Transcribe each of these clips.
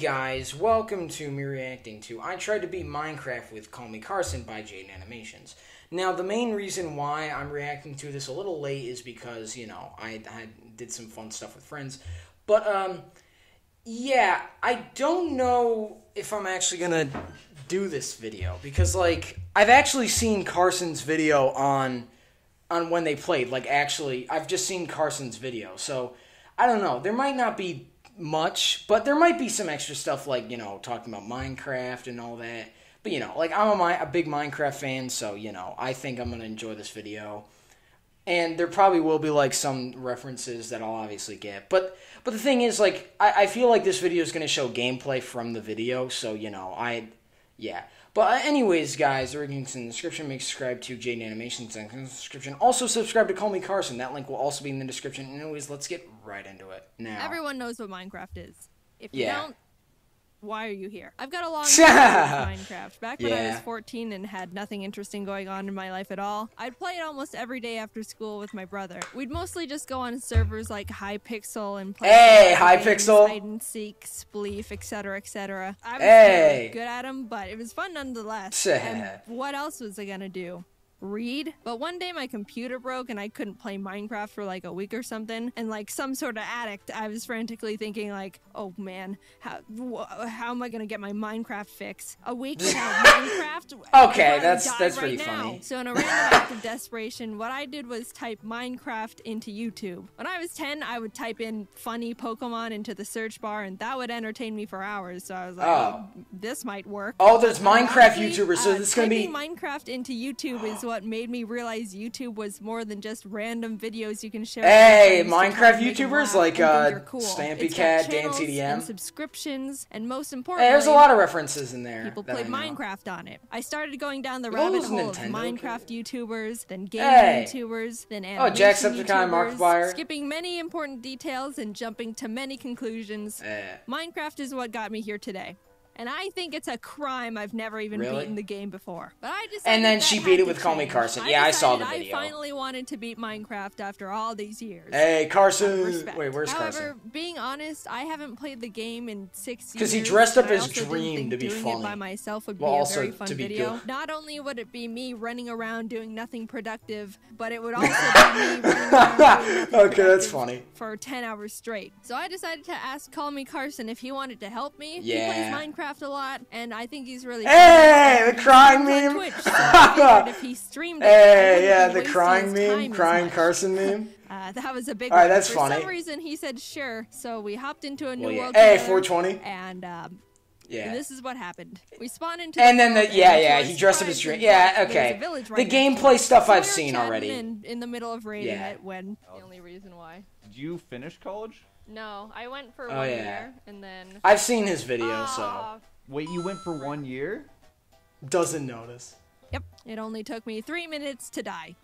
Guys, welcome to me reacting to I Tried to Beat Minecraft with Call Me Carson by Jaiden Animations. Now, the main reason why I'm reacting to this a little late is because, you know, I, I did some fun stuff with friends. But, um, yeah, I don't know if I'm actually gonna do this video because, like, I've actually seen Carson's video on on when they played. Like, actually, I've just seen Carson's video, so I don't know. There might not be much, but there might be some extra stuff like you know talking about Minecraft and all that. But you know, like I'm a, a big Minecraft fan, so you know I think I'm gonna enjoy this video. And there probably will be like some references that I'll obviously get, but but the thing is, like I, I feel like this video is gonna show gameplay from the video, so you know I, yeah. But uh, anyways, guys, the link's in the description. Make subscribe to Jaiden Animations in the description. Also subscribe to Call Me Carson. That link will also be in the description. Anyways, let's get right into it now. Everyone knows what Minecraft is. If you Yeah. don't, why are you here? I've got a long history with Minecraft. Back when I was 14 and had nothing interesting going on in my life at all, I'd play it almost every day after school with my brother. We'd mostly just go on servers like Hypixel and play Hey, Hypixel. hide and seek, Spleef, etc., etc. I was Hey. really good at them, but it was fun nonetheless. And what else was I gonna do? Read. But one day my computer broke and I couldn't play Minecraft for like a week or something. And like some sort of addict, I was frantically thinking like, oh man, how wh- how am I gonna get my Minecraft fix? A week without Minecraft? Okay, that's- that's right pretty now. funny. So in a random act of desperation, what I did was type Minecraft into YouTube. When I was 10, I would type in funny Pokemon into the search bar and that would entertain me for hours. So I was like, Oh. oh, this might work. Oh, there's Minecraft YouTubers, so uh, this is gonna be- Minecraft into YouTube is what made me realize YouTube was more than just random videos you can share. Hey, with your friends to Minecraft try and make them YouTubers like, uh, cool. Stampy It's Cat, Dan TDM. and subscriptions, and most Hey, there's a lot of references in there. People played Minecraft on it. I started going down the Oh, rabbit hole of Nintendo Minecraft YouTubers, then gaming Hey. YouTubers, then Oh, animation Jacksepticeye, YouTubers, Markiplier. skipping many important details and jumping to many conclusions. Eh. Minecraft is what got me here today. And I think it's a crime I've never even Really? beaten the game before. But I just And then she beat it with Call Me change. Carson. Yeah, I saw the video. I finally wanted to beat Minecraft after all these years. Hey, Carson. respect. Wait, where's However, Carson? being honest, I haven't played the game in six years. Because he dressed up as Dream to be doing funny. It by myself would Well, be a also very fun to be video. good. Not only would it be me running around doing nothing productive, but it would also be me running around Okay, that's funny. For 10 hours straight. So I decided to ask Call Me Carson if he wanted to help me. Yeah. He plays Minecraft a lot, and I think he's really Hey, the crying He streams on meme. Twitch, so I figured if he streamed it, I Hey, yeah, the crying meme, crying. Carson meme. Uh, that was a big All right, one. that's For funny. some reason, he said sure, so we hopped into a new Well, yeah. world. Hey, 420. And um, Yeah. this is what happened. We spawned into. And the then the yeah yeah he dressed up as surprise, Dream. Yeah was a okay. village The right next to gameplay us. stuff So I've seen already. In, in the middle of raiding Yeah. it, when the only reason why. Did you finish college? No, I went for Oh, one yeah. year, and then. I've seen his video, so Wait, you went for one year? doesn't notice. Yep. It only took me three minutes to die.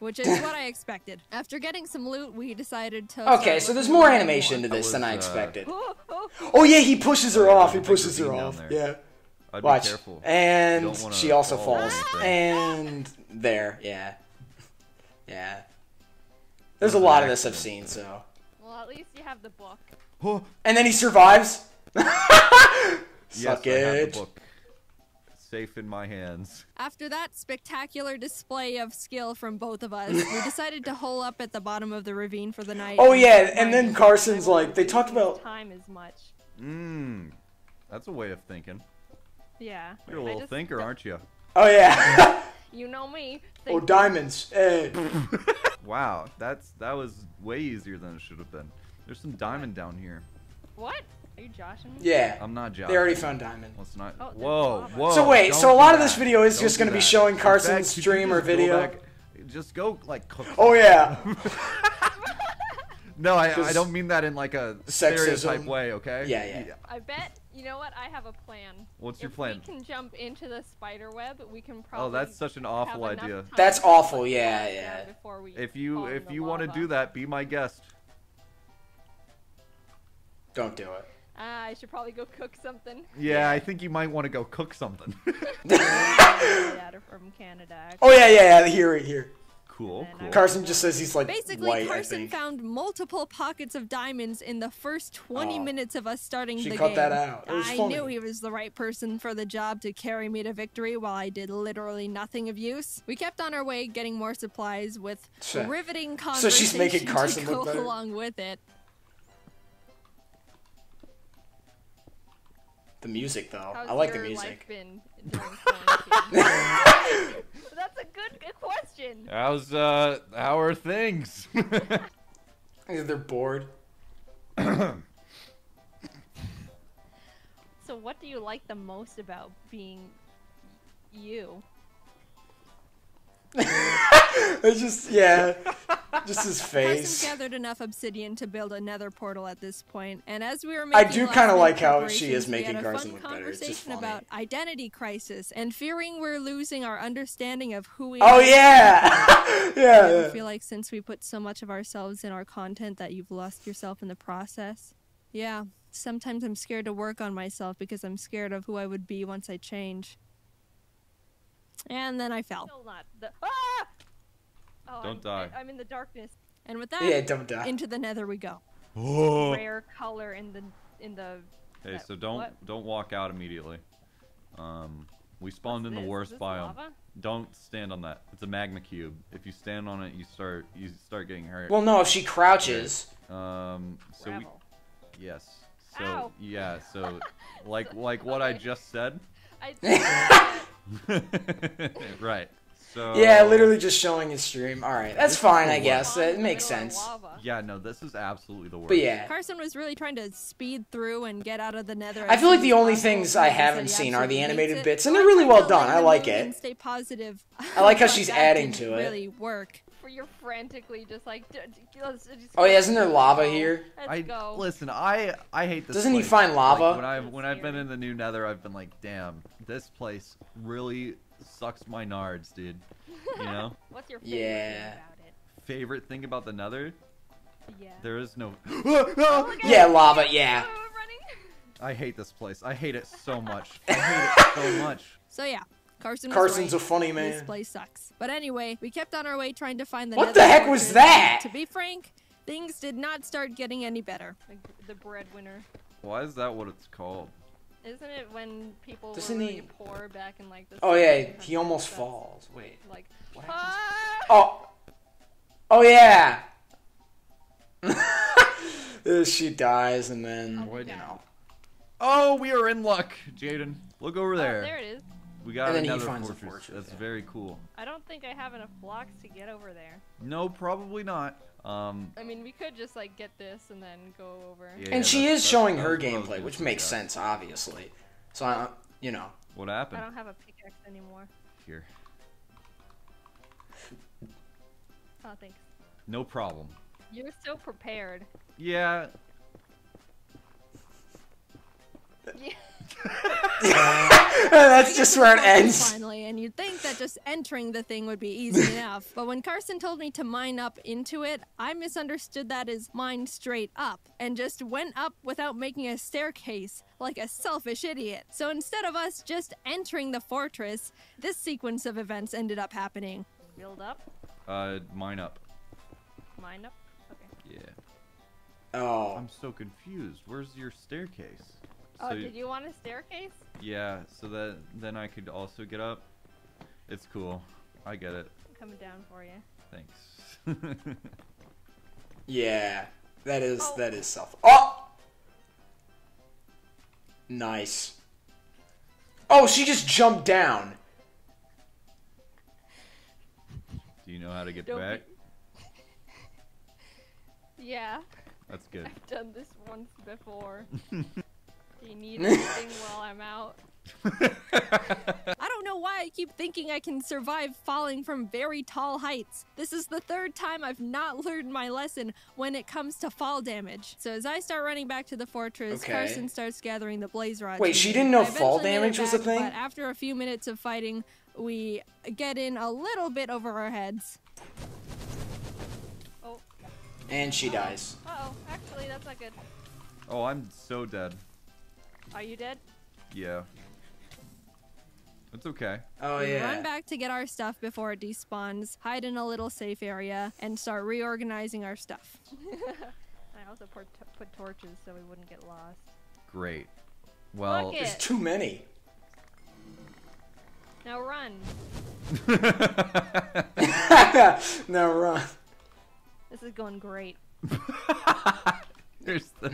Which is what I expected. After getting some loot, we decided to. Okay, so there's more animation to I this than I uh, expected. Oh, oh, yeah, he pushes her off. He there's a big pushes her off. there. Yeah. I'd Watch. be careful. And You don't wanna she also fall falls. off the thing. And there, yeah. Yeah. There's a lot of this I've seen, so. Well, at least you have the book. Oh, And then he survives. yes, Suck I have it. the book. Safe in my hands. After that spectacular display of skill from both of us, we decided to hole up at the bottom of the ravine for the night. Oh and yeah, and then. Carson's like, they talked about. time as much. Mmm. That's a way of thinking. Yeah. You're a little just thinker, aren't you? Oh yeah. You know me. oh diamonds. Hey. Eh. Wow, that's that was way easier than it should have been. There's some diamond down here. what? Are you joshing me? Yeah. I'm not joking. They already found diamond. Let's not. Oh, whoa, whoa. So wait, don't so a do lot of this video is Don't just gonna be showing In Carson's fact, stream or just go video? back- Just go like cook. Oh yeah. No, I, I 'Cause don't mean that in like a sexism. stereotype way. Okay. Yeah, yeah. I bet you know what I have a plan. What's your if plan? we can jump into the spider web, we can probably. Oh, that's such an awful idea. That's awful, yeah, yeah. before we If you if you want to do that, be my guest. Don't do it. Ah, I should probably go cook something. Yeah, I think you might want to go cook something. From Canada. Oh yeah, yeah, yeah. Here, right here. Cool, And then I cool. Carson just says he's like Basically, white. I Carson think. found multiple pockets of diamonds in the first 20 Oh. minutes of us starting She the cut game. that out. It was I funny. knew he was the right person for the job to carry me to victory while I did literally nothing of use. We kept on our way getting more supplies with So- riveting so she's making Carson to go better? along with it. The music though, How's I like the your music. life been during quarantine? That's a good, good question. How's uh how are things? They're bored. So, what do you like the most about being you? It's just yeah, just his face. Carson face. gathered enough obsidian to build a nether portal at this point, and as we were making, I do kinda like how she is making Carson look better. It's just conversation funny. about identity crisis and fearing we're losing our understanding of who we Oh are. yeah, I yeah. ever feel like since we put so much of ourselves in our content that you've lost yourself in the process? Yeah, sometimes I'm scared to work on myself because I'm scared of who I would be once I change. And then I fell. Still not the. Ah! Oh, Don't I'm, die. I, am in the darkness. And with that, Yeah, don't die. into the nether we go. oh. Rare color in the in the. Hey, that- so don't what? don't walk out immediately. Um, we spawned What's in the this? Is worst biome. lava? Don't stand on that. It's a magma cube. If you stand on it, you start you start getting hurt. Well, no, if she crouches. um, so we, yes. So Ow. yeah, so like like what I just said. I, right. So Yeah, literally just showing his stream. All right, that's fine, I guess. Spawned It makes sense. Yeah, no, this is absolutely the worst. But yeah, Carson was really trying to speed through and get out of the nether. I feel like the only things I haven't seen are the animated hates it. bits, and they're really well done. I like it. Stay positive. I like how she's adding to it. Really work. For you're frantically just like. D- d- let's just Oh, yeah, isn't there lava go. here? Let's I go. listen. I I hate this. Doesn't he find lava? Like, when I That's when I've been in the new Nether, I've been like, damn, this place really sucks my nards, dude. You know. What's your favorite Yeah. thing about it? Favorite thing about the Nether? Yeah. There is no. Oh, oh Yeah, lava, yeah. Oh, I'm running. I hate this place. I hate it so much. I hate it so much. So yeah, Carson. Was Carson's right. a funny man. This place sucks. But anyway, we kept on our way trying to find the. What nether the heck was that? To be frank, things did not start getting any better. The, the breadwinner. Why is that what it's called? Isn't it when people Doesn't were he- really poor back in like the Oh yeah, he almost That's, falls. Wait. Like. What happens? Ah! Oh. Oh yeah. She dies and then Oh, you yeah. know. Oh, we are in luck, Jaiden. Look over Oh, there. there it is. We got And another finds the fortress. fortress, That's yeah. very cool. I don't think I have enough blocks to get over there. No, probably not. Um, I mean, we could just like get this and then go over. Yeah. And she is showing her what I was gameplay, which makes suggest. sense, obviously. So I, you know. what happened? I don't have a pickaxe anymore. here? Oh, thanks. No problem. You're so prepared. Yeah. Yeah. That's just where it ends. Finally, and you'd think that just entering the thing would be easy enough. But when Carson told me to mine up into it, I misunderstood that as mine straight up and just went up without making a staircase like a selfish idiot. So instead of us just entering the fortress, this sequence of events ended up happening. Build up. Uh, mine up. Mine up. Okay. Yeah. Oh. I'm so confused. Where's your staircase? Oh, So- did you want a staircase? Yeah, so that then I could also get up. It's cool. I get it. I'm coming down for you. Thanks. Yeah. That is Oh. that is self. Oh. Nice. Oh, she just jumped down. Do you know how to get Don't back? Yeah, That's good. I've done this once before. Do you need anything while I'm out? I don't know why I keep thinking I can survive falling from very tall heights. This is the third time I've not learned my lesson when it comes to fall damage. So as I start running back to the fortress, Okay. Carson starts gathering the blaze rods. Wait, she didn't know fall eventually made it damage was a thing? But after a few minutes of fighting, we get in a little bit over our heads. Oh. And she dies. Uh oh. Actually, that's not good. oh, I'm so dead. Are you dead? Yeah. It's That's okay. Oh We yeah. Run back to get our stuff before it despawns, hide in a little safe area, and start reorganizing our stuff. I also put, put torches so we wouldn't get lost. Great. Well, Look There's it. too many. Now run. now run. This is going great. there's the.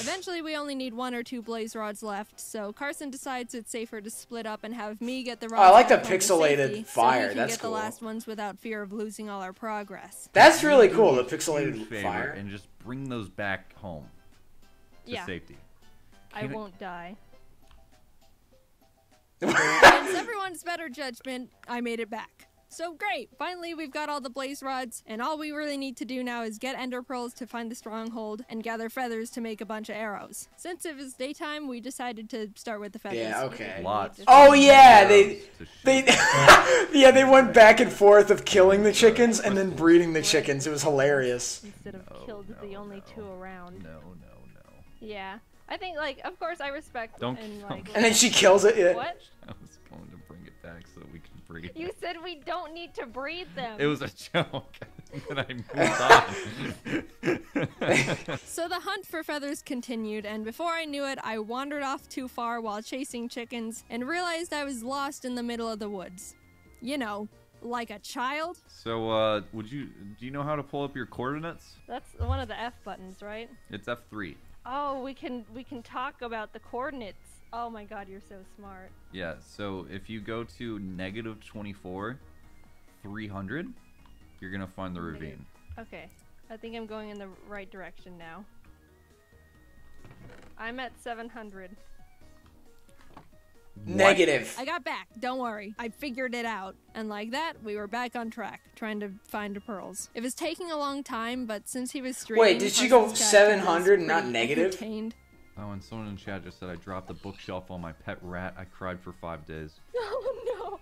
Eventually, we only need one or two blaze rods left, so Carson decides it's safer to split up and have me get the rods. Oh, I like the back home to pixelated safety, fire, So we can that's get cool. the last ones without fear of losing all our progress. That's really cool. The pixelated fire. and just bring those back home to Yeah. safety. I Can I- won't die. Against everyone's better judgment, I made it back. So great! Finally, we've got all the blaze rods, and all we really need to do now is get ender pearls to find the stronghold and gather feathers to make a bunch of arrows. Since it was daytime, we decided to start with the feathers. Yeah. Okay. Lots. Oh yeah, they Arrows they yeah they went back and forth of killing the chickens and then breeding the chickens. It was hilarious. Instead of oh, No, killed no, the only no. two around. No, no, no. Yeah. I think, like, of course I respect Don't and, kill like, me. And then she kills it. Yeah. What? I was going to bring it back so we can breed. You said we don't need to breathe them. It was a joke. and I moved on. So the hunt for feathers continued, and before I knew it, I wandered off too far while chasing chickens and realized I was lost in the middle of the woods. You know, like a child? so, uh, would you do you know how to pull up your coordinates? That's one of the F buttons, right? It's F3. Oh, we can we can talk about the coordinates. Oh my god, you're so smart. Yeah, so if you go to negative 24, 300, you're going to find the ravine. Okay. I think I'm going in the right direction now. I'm at 700. Negative. I got back, don't worry. I figured it out. And like that, we were back on track, trying to find the pearls. It was taking a long time, but since he was streaming, Wait, did she go Carson's chat was 700 and not negative? entertained. Oh, and someone in chat just said I dropped the bookshelf on my pet rat. I cried for five days. Oh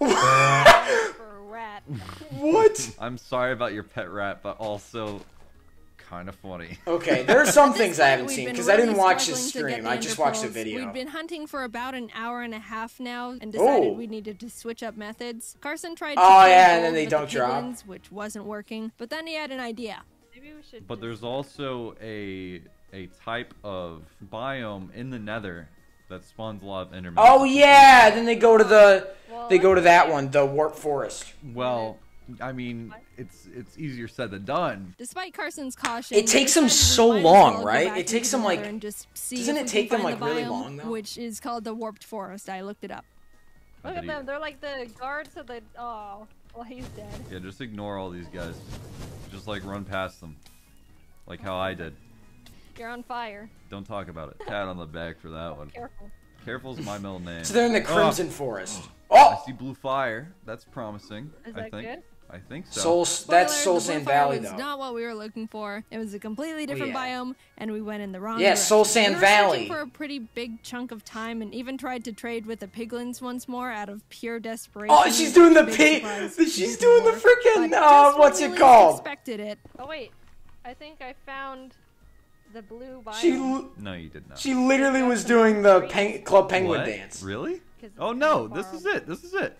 no! Rat. What? I'm sorry about your pet rat, but also kind of funny. Okay, there are some At this things I haven't seen been because I didn't watch his struggling to get stream. I just watched the video. We'd been hunting for about an hour and a half now and decided Oh. we needed to switch up methods. Carson tried to Oh, yeah, and then they with don't drop. piglins, which wasn't working. But then he had an idea. Maybe we should. But there's also a a type of biome in the Nether that spawns a lot of endermen. Oh yeah, then they go to the Well, they go to that one, the warp forest. Well, I mean, it's it's easier said than done. Despite Carson's caution, It takes we them so long, right? It takes into them, like- and just see doesn't it take them, like, the really biome, long, though? Which is called the warped forest. I looked it up. I Look at he- them. They're like the guards of the. Oh, well, he's dead. Yeah, just ignore all these guys. Just like run past them, like how I did. You're on fire. Don't talk about it. Pat on the back for that one. Careful. Careful's my middle name. So they're in the Oh, Crimson Forest. Oh I Oh, see blue fire. That's promising. Is I that think. good? I think so. Soul. Spoiler, That's Soul the Sand Valley was though. not what we were looking for. It was a completely different yeah. biome, and we went in the wrong Yeah, direction. Soul Sand we were Valley. searching for a pretty big chunk of time, and even tried to trade with the piglins once more out of pure desperation. Oh, she's doing the Big pig. She's doing the freaking. But Uh, what's it called? least Expected it. Oh wait, I think I found the blue biome. She l- No, you did not. she literally was doing the peng- Club Penguin What? dance. Really? Oh no, this is it. This is it.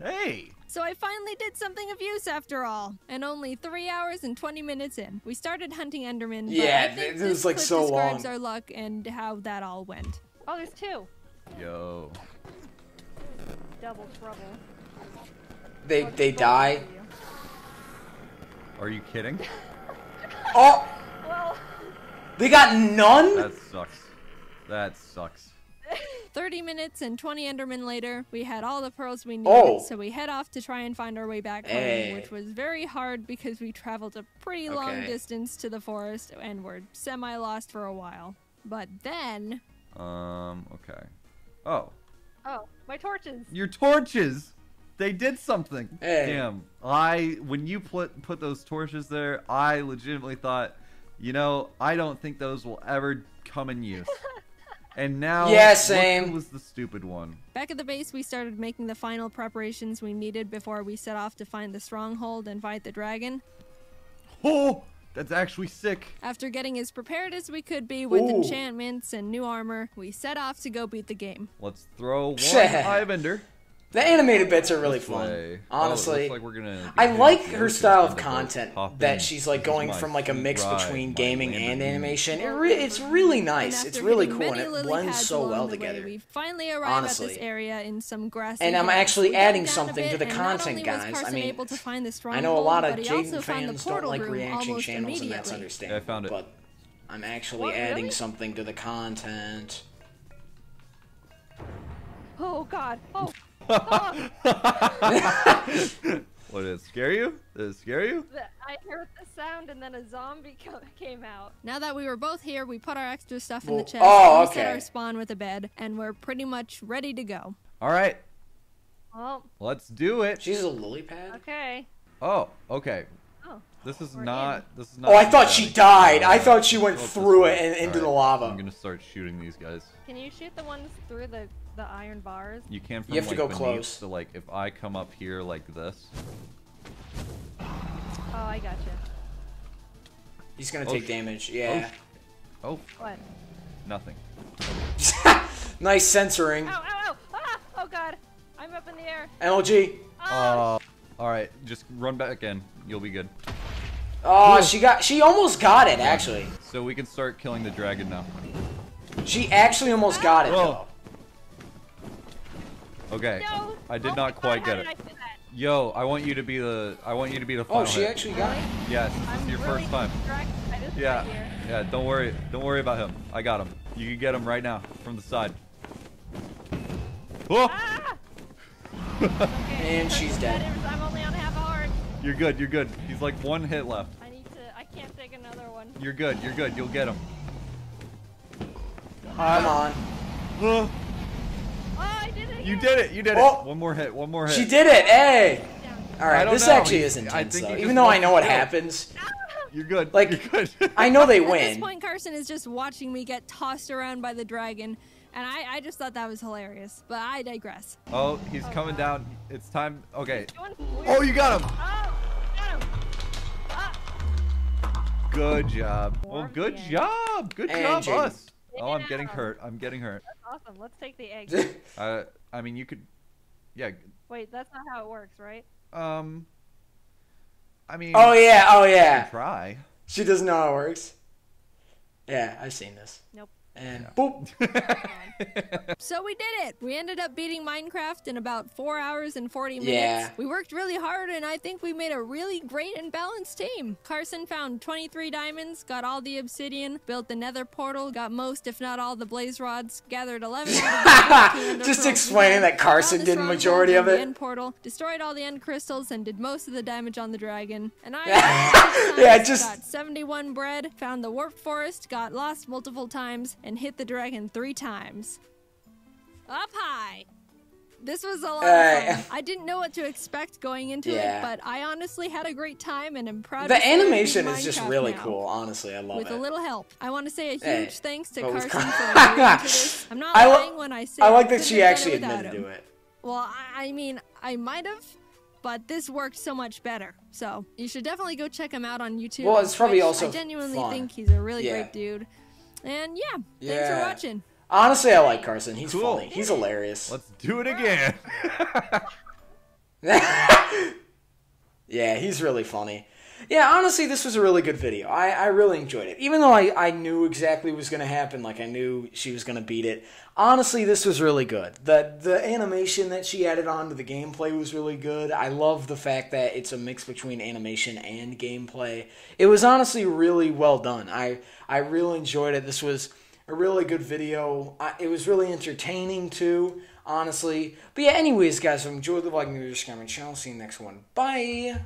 Hey. So I finally did something of use after all, and only three hours and twenty minutes in, we started hunting Enderman. but Yeah, I think this this was, like, clip so describes long. our luck and how that all went. Oh, there's two. Yo. Double trouble. They they die. Are you kidding? Oh, Well, they got none. That sucks. That sucks. 30 minutes and 20 Endermen later, we had all the pearls we needed, Oh. so we head off to try and find our way back Hey. home, which was very hard because we traveled a pretty long distance to the forest and were semi lost for a while. But then, Um, okay. Oh, oh, my torches. your torches! They did something. Hey. Damn. I when you put put those torches there, I legitimately thought, you know, I don't think those will ever come in use. and now Yeah, look same. who was the stupid one. back at the base, we started making the final preparations we needed before we set off to find the stronghold and fight the dragon. Oh, That's actually sick. After getting as prepared as we could be with Ooh. enchantments and new armor, we set off to go beat the game. Let's throw one Shit. Eye bender. The animated bits are really this fun. Honestly, Oh, like we're gonna I like her style of content that she's like going from like a mix between gaming and animation. It re- it's really nice. It's really cool and it blends so well together. we finally arrived at Honestly. this area in some grassy And I'm actually adding something to the content, guys. I Carson mean, able to find the I know a lot of stronghold, but he also Jaiden found the fans don't like room reaction channels, and that's immediately. understandable. Yeah, I found it. But I'm actually What, adding really? something to the content. Oh God. Oh. What did it scare you? Did it scare you? I heard the sound and then a zombie co- came out. Now that we were both here, we put our extra stuff in the Well- chest, oh, and we set our spawn with a bed, and we're pretty much ready to go. All right, Well, let's do it. She's a lily pad. okay. Oh, okay. Oh. This is We're not. This is not. Oh, I thought she died. I thought she went go through it and into the lava. I'm gonna start shooting these guys. Can you shoot the ones through the the iron bars? You can from You have to like, go beneath, close. So like, if I come up here like this, Oh, I gotcha. He's gonna Oh, take damage. Yeah. oh, What? nothing. nice censoring. Ow! Ow! Ow! Ah! Oh God! I'm up in the air. NLG. Ah! Uh, all right, just run back in. You'll be good. Oh, she got. She almost got it. Actually, So we can start killing the dragon now. she actually almost got it. Whoa. Though. Okay. no! I did Oh not quite God, get it. I? Yo, I want you to be the. I want you to be the final Oh, she hit. actually got it. Yes, this is your really first time. distracted by this Yeah, right yeah. Don't worry. Don't worry about him. I got him. You can get him right now from the side. Oh, Ah! Okay, And so she's the dead. I'm only on half a heart. you're good. You're good. He's like one hit left. I need to. I can't take another one. You're good. You're good. You'll get him. Come on. Oh, Oh, I did it! you did it. You did Oh. it. One more hit. One more hit. She did it. Hey. Down. All I right. don't This know, actually he- is intense though. Even though I know what happens, You're good. Like, you're good. I know they win. At this point, Carson is just watching me get tossed around by the dragon, and I, I just thought that was hilarious. But I digress. oh, he's coming oh, down. It's time. Okay. Oh, you got him. Oh! Good job. Well, good job. Good And job, Jaiden. us. Oh, I'm getting hurt. I'm getting hurt. That's awesome. Let's take the egg. Uh, I mean, you could. Yeah. Wait, that's not how it works, right? Um. I mean. oh yeah. Oh yeah. Try. She doesn't know how it works. Yeah, I've seen this. Nope. And boop. So we did it! We ended up beating Minecraft in about 4 hours and 40 minutes. Yeah. We worked really hard, and I think we made a really great and balanced team. Carson found 23 diamonds, got all the obsidian, built the nether portal, got most, if not all, the blaze rods, gathered 11 out of the 15 ender Just pearls explaining that Carson found the did majority of and the it. End portal, destroyed all the end crystals, and did most of the damage on the dragon. And I Yeah, just- got 71 bread, found the warped forest, got lost multiple times, and hit the dragon three times. Up high! This was a lot of fun. I didn't know what to expect going into Yeah. it, but I honestly had a great time and am proud The animation is just really now. cool. Honestly, I love With it. With a little help. I want to say a huge Hey, thanks to Carson for this. I'm not I lying when I say I like that she actually admitted him. to it. Well, I, I mean, I might have, but this worked so much better. So you should definitely go check him out on YouTube. Well, it's probably also I genuinely fun. think he's a really Yeah. great dude. And yeah, thanks for watching. Honestly, I like Carson. He's Cool. funny. He's hilarious. Let's do it again. yeah, he's really funny. Yeah, honestly, this was a really good video. I, I really enjoyed it. Even though I, I knew exactly what was going to happen, like I knew she was going to beat it, honestly, this was really good. The, the animation that she added on to the gameplay was really good. I love the fact that it's a mix between animation and gameplay. It was honestly really well done. I, I really enjoyed it. This was a really good video. I, it was really entertaining, too honestly. But yeah, anyways, guys, if you enjoyed the vlog, a comment channel. See you next one. Bye.